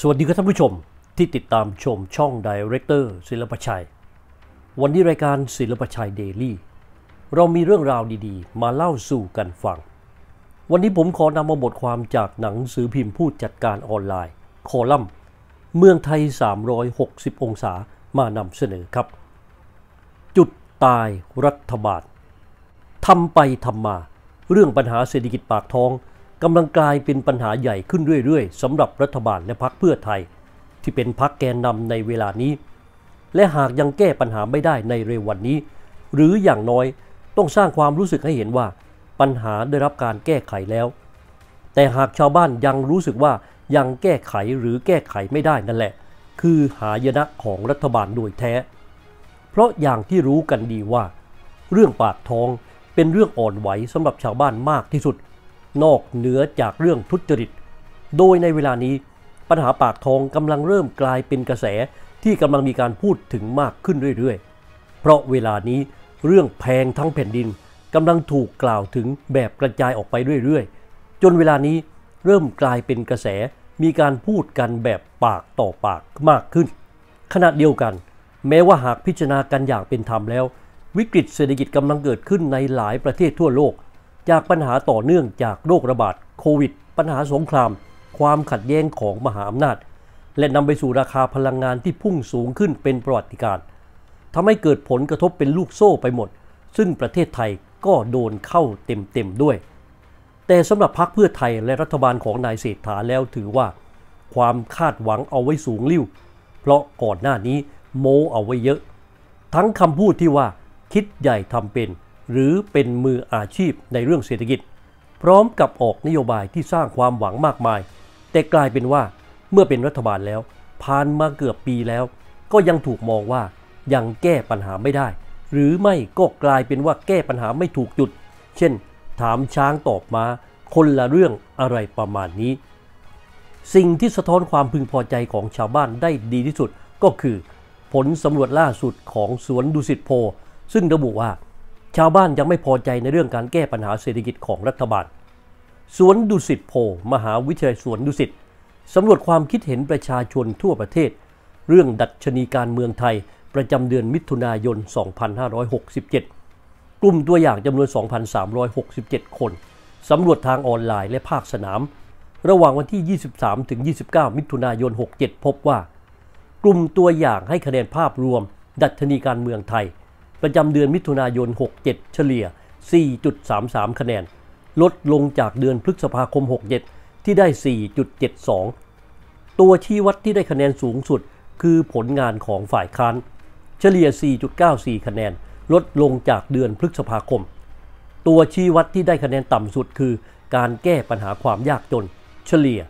สวัสดีครับท่านผู้ชมที่ติดตามชมช่อง Director ศิลปชัย วันนี้รายการศิลปชัยเดลี่เรามีเรื่องราวดีๆ มาเล่าสู่กันฟัง วันนี้ผมขอนำมาบทความจากหนังสือพิมพ์ผู้จัดการออนไลน์ คอลัมน์ เมืองไทย 360 องศามานำเสนอครับ จุดตายรัฐบาลทำไปทำมา เรื่องปัญหาเศรษฐกิจปากท้อง กำลังกลายเป็นปัญหาใหญ่ขึ้นเรื่อยๆสำหรับรัฐบาลและพรรคเพื่อไทย ที่เป็นพรรคแกนนำในเวลานี้ และหากยังแก้ปัญหาไม่ได้ในเร็ววันนี้ หรืออย่างน้อยต้องสร้างความรู้สึกให้เห็นว่า ปัญหาได้รับการแก้ไขแล้ว แต่หากชาวบ้านยังรู้สึกว่ายังแก้ไขหรือแก้ไขไม่ได้นั่นแหละ คือหายนะของรัฐบาลโดยแท้ เพราะอย่างที่รู้กันดีว่า เรื่องปากท้องเป็นเรื่องอ่อนไหวสำหรับชาวบ้านมากที่สุด นอกเหนือจากเรื่องทุจริต โดยในเวลานี้ปัญหาปากท้องกำลังเริ่มกลายเป็นกระแสที่กำลังมีการพูดถึงมากขึ้นเรื่อยๆ เพราะเวลานี้เรื่องแพงทั้งแผ่นดินกำลังถูกกล่าวถึงแบบกระจายออกไปเรื่อยๆ จนเวลานี้เริ่มกลายเป็นกระแสมีการพูดกันแบบปากต่อปากมากขึ้น ขณะเดียวกัน แม้ว่าหากพิจารณากันอย่างเป็นธรรมแล้ว วิกฤตเศรษฐกิจกำลังเกิดขึ้นในหลายประเทศทั่วโลก จากปัญหาต่อเนื่องจากโรคระบาดโควิด ปัญหาสงคราม ความขัดแย้งของมหาอำนาจ และนำไปสู่ราคาพลังงานที่พุ่งสูงขึ้นเป็นประวัติการณ์ทำให้เกิดผลกระทบเป็นลูกโซ่ไปหมด ซึ่งประเทศไทยก็โดนเข้าเต็มๆด้วย แต่สำหรับพรรคเพื่อไทยและรัฐบาลของนายเศรษฐาแล้วถือว่า ความคาดหวังเอาไว้สูงลิ่ว เพราะก่อนหน้านี้โมเอาไว้เยอะ ทั้งคำพูดที่ว่าคิดใหญ่ทำเป็น หรือเป็นมืออาชีพในเรื่องเศรษฐกิจ พร้อมกับออกนโยบายที่สร้างความหวังมากมาย แต่กลายเป็นว่าเมื่อเป็นรัฐบาลแล้ว ผ่านมาเกือบปีแล้ว ก็ยังถูกมองว่ายังแก้ปัญหาไม่ได้ หรือไม่ก็กลายเป็นว่าแก้ปัญหาไม่ถูกจุด เช่น ถามช้างตอบมาคนละเรื่องอะไรประมาณนี้ สิ่งที่สะท้อนความพึงพอใจของชาวบ้านได้ดีที่สุดก็คือ ผลสำรวจล่าสุดของสวนดุสิตโพซึ่งระบุว่า ชาวบ้านยังไม่พอใจในเรื่องการแก้ปัญหาเศรษฐกิจของรัฐบาล สวนดุสิตโพลมหาวิทยาลัยสวนดุสิตสำรวจความคิดเห็นประชาชนทั่วประเทศ เรื่องดัชนีการเมืองไทยประจำเดือนมิถุนายน 2567 กลุ่มตัวอย่างจำนวน 2,367 คน สำรวจทางออนไลน์และภาคสนาม ระหว่างวันที่ 23 ถึง 29 มิถุนายน 67 พบว่า กลุ่มตัวอย่างให้คะแนนภาพรวม ดัชนีการเมืองไทย ประจำเดือนมิถุนายน 67 เฉลี่ย 4.33 คะแนน ลดลงจากเดือนพฤษภาคม 67 ที่ได้ 4.72 ตัวชี้วัดที่ได้คะแนนสูงสุด คือผลงานของฝ่ายค้าน เฉลี่ย 4.94 คะแนน ลดลงจากเดือนพฤษภาคม ตัวชี้วัดที่ได้คะแนนต่ำสุดคือ การแก้ปัญหาความยากจน เฉลี่ย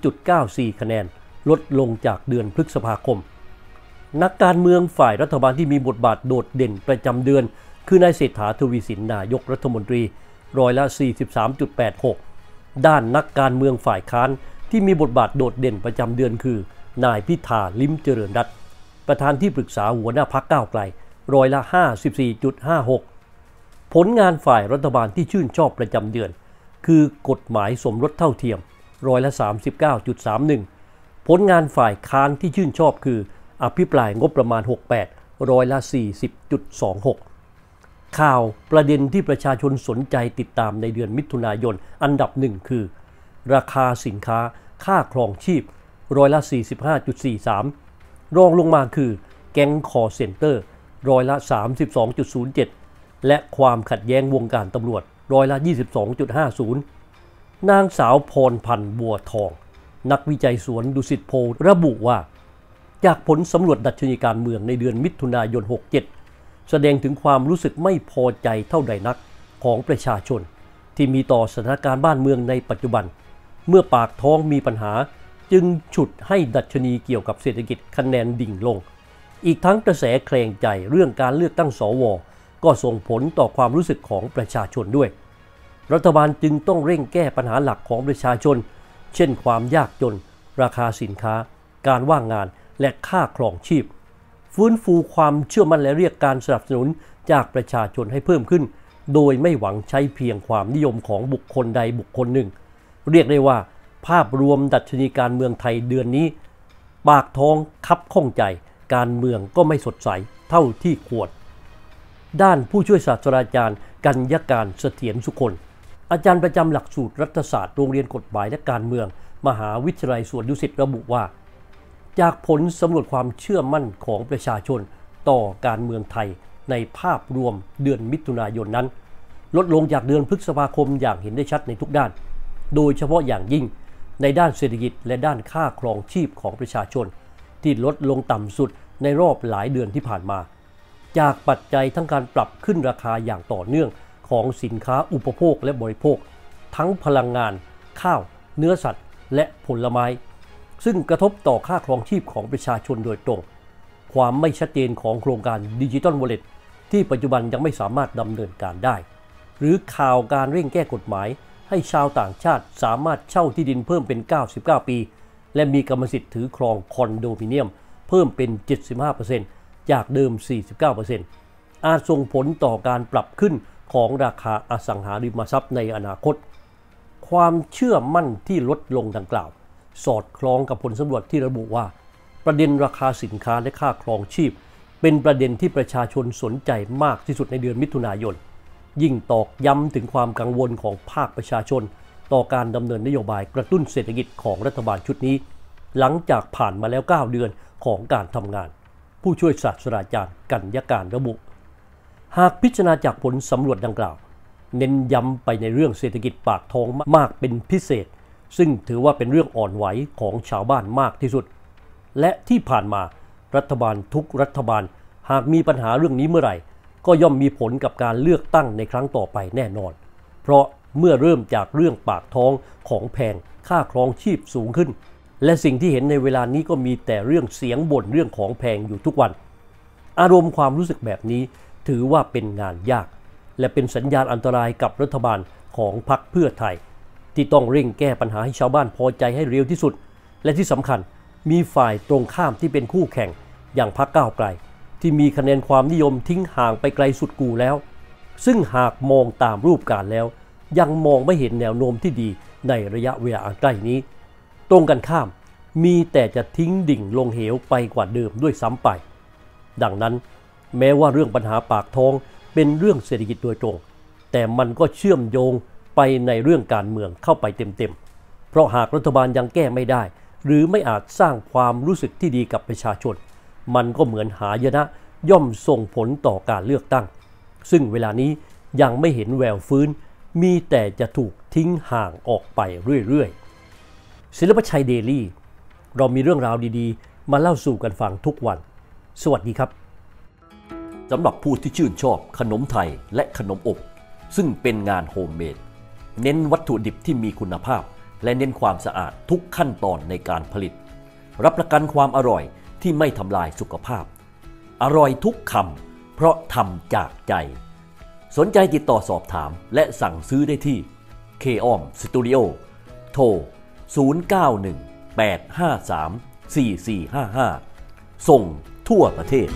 3.94 คะแนน ลดลงจากเดือนพฤษภาคม นักการเมืองฝ่ายรัฐบาลที่มีบทบาทโดดเด่นประจำเดือน คือนายเศรษฐาทวีสินนายกรัฐมนตรีร้อยละ 43.86 ด้านนักการเมืองฝ่ายค้านที่มีบทบาทโดดเด่นประจำเดือนคือ นายพิธาลิ้มเจริญรัตน์ประธานที่ปรึกษาหัวหน้าพักก้าวไกลร้อยละ 54.56 ผลงานฝ่ายรัฐบาลที่ชื่นชอบประจำเดือน คือกฎหมายสมรสเท่าเทียมร้อยละ 39.31 ผลงานฝ่ายค้านที่ชื่นชอบคือ อภิปรายงบประมาณ 68 ร้อยละ 40.26 ข่าวประเด็นที่ประชาชนสนใจติดตามในเดือนมิถุนายน อันดับหนึ่งคือ ราคาสินค้า ค่าครองชีพ ร้อยละ 45.43 รองลงมาคือ แก๊งคอเซ็นเตอร์ ร้อยละ 32.07 และความขัดแย้งวงการตำรวจ ร้อยละ 22.50 นางสาวพรพันธ์บัวทอง นักวิจัยสวนดุสิตโพลระบุว่า จากผลสำรวจดัชนีการเมืองในเดือนมิถุนายน 67 แสดงถึงความรู้สึกไม่พอใจเท่าใดนักของประชาชน ที่มีต่อสถานการณ์บ้านเมืองในปัจจุบัน เมื่อปากท้องมีปัญหาจึงฉุดให้ดัชนีเกี่ยวกับเศรษฐกิจคะแนนดิ่งลง อีกทั้งกระแสแคลงใจเรื่องการเลือกตั้งสว ก็ส่งผลต่อความรู้สึกของประชาชนด้วย รัฐบาลจึงต้องเร่งแก้ปัญหาหลักของประชาชน เช่นความยากจน ราคาสินค้า การว่างงาน และค่าครองชีพ ฟื้นฟูความเชื่อมั่นและเรียกการสนับสนุนจากประชาชนให้เพิ่มขึ้น โดยไม่หวังใช้เพียงความนิยมของบุคคลใดบุคคลหนึ่ง เรียกได้ว่า ภาพรวมดัชนีการเมืองไทยเดือนนี้ ปากท้องคับข้องใจ การเมืองก็ไม่สดใสเท่าที่ควรด้านผู้ช่วยศาสตราจารย์ กัญญาการเสถียรสุคน อาจารย์ประจำหลักสูตรรัฐศาสตร์โรงเรียนกฎหมายและการเมือง มหาวิทยาลัยสวนดุสิตระบุว่า จากผลสำรวจความเชื่อมั่นของประชาชนต่อการเมืองไทยในภาพรวมเดือนมิถุนายนนั้น ลดลงจากเดือนพฤษภาคมอย่างเห็นได้ชัดในทุกด้าน โดยเฉพาะอย่างยิ่งในด้านเศรษฐกิจและด้านค่าครองชีพของประชาชน ที่ลดลงต่ำสุดในรอบหลายเดือนที่ผ่านมา จากปัจจัยทั้งการปรับขึ้นราคาอย่างต่อเนื่องของสินค้าอุปโภคและบริโภค ทั้งพลังงาน ข้าว เนื้อสัตว์ และผลไม้ ซึ่งกระทบต่อค่าครองชีพของประชาชนโดยตรง ความไม่ชัดเจนของโครงการดิจิตอลวอลเล็ตที่ปัจจุบันยังไม่สามารถดำเนินการได้ หรือข่าวการเร่งแก้กฎหมาย ให้ชาวต่างชาติสามารถเช่าที่ดินเพิ่มเป็น 99 ปี และมีกรรมสิทธิ์ถือครองคอนโดมิเนียม เพิ่มเป็น 75%จากเดิม 49%อาจส่งผลต่อการปรับขึ้นของราคาอสังหาริมทรัพย์ในอนาคต ความเชื่อมั่นที่ลดลงดังกล่าว สอดคล้องกับผลสำรวจที่ระบุว่า ประเด็นราคาสินค้าและค่าครองชีพ เป็นประเด็นที่ประชาชนสนใจมากที่สุดในเดือนมิถุนายน ยิ่งตอกย้ำถึงความกังวลของภาคประชาชน ต่อการดำเนินนโยบายกระตุ้นเศรษฐกิจของรัฐบาลชุดนี้ หลังจากผ่านมาแล้ว 9 เดือนของการทำงาน ผู้ช่วยศาสตราจารย์กัญญาการระบุ หากพิจารณาจากผลสำรวจดังกล่าว เน้นย้ำไปในเรื่องเศรษฐกิจปากท้องมากเป็นพิเศษ ซึ่งถือว่าเป็นเรื่องอ่อนไหวของชาวบ้านมากที่สุด และที่ผ่านมารัฐบาลทุกรัฐบาลหากมีปัญหาเรื่องนี้เมื่อไหร่ ก็ย่อมมีผลกับการเลือกตั้งในครั้งต่อไปแน่นอน เพราะเมื่อเริ่มจากเรื่องปากท้องของแพงค่าครองชีพสูงขึ้น และสิ่งที่เห็นในเวลานี้ก็มีแต่เรื่องเสียงบ่นเรื่องของแพงอยู่ทุกวัน อารมณ์ความรู้สึกแบบนี้ถือว่าเป็นงานยาก และเป็นสัญญาณอันตรายกับรัฐบาลของพรรคเพื่อไทย ที่ต้องเร่งแก้ปัญหาให้ชาวบ้านพอใจให้เร็วที่สุด และที่สำคัญมีฝ่ายตรงข้ามที่เป็นคู่แข่งอย่างพรรคก้าวไกล ที่มีคะแนนความนิยมทิ้งห่างไปไกลสุดกูแล้ว ซึ่งหากมองตามรูปการแล้ว ยังมองไม่เห็นแนวโน้มที่ดีในระยะเวลาใกล้นี้ ตรงกันข้ามมีแต่จะทิ้งดิ่งลงเหวไปกว่าเดิมด้วยซ้ำไป ดังนั้นแม้ว่าเรื่องปัญหาปากท้องเป็นเรื่องเศรษฐกิจโดยตรง แต่มันก็เชื่อมโยง ไปในเรื่องการเมืองเข้าไปเต็มๆ เพราะหากรัฐบาลยังแก้ไม่ได้ หรือไม่อาจสร้างความรู้สึกที่ดีกับประชาชน มันก็เหมือนหายนะย่อมส่งผลต่อการเลือกตั้ง ซึ่งเวลานี้ยังไม่เห็นแววฟื้น มีแต่จะถูกทิ้งห่างออกไปเรื่อยๆศิลปชัย Daily เรามีเรื่องราวดีๆ มาเล่าสู่กันฟังทุกวัน สวัสดีครับสำหรับผู้ที่ชื่นชอบขนมไทยและขนมอบ ซึ่งเป็นงานโฮมเมด เน้นวัตถุดิบที่มีคุณภาพ และเน้นความสะอาดทุกขั้นตอนในการผลิต รับประกันความอร่อยที่ไม่ทำลายสุขภาพ อร่อยทุกคำเพราะทำจากใจ สนใจติดต่อสอบถามและสั่งซื้อได้ที่ k ออมสตูดิโอโทร 091 853 4455 ส่งทั่วประเทศ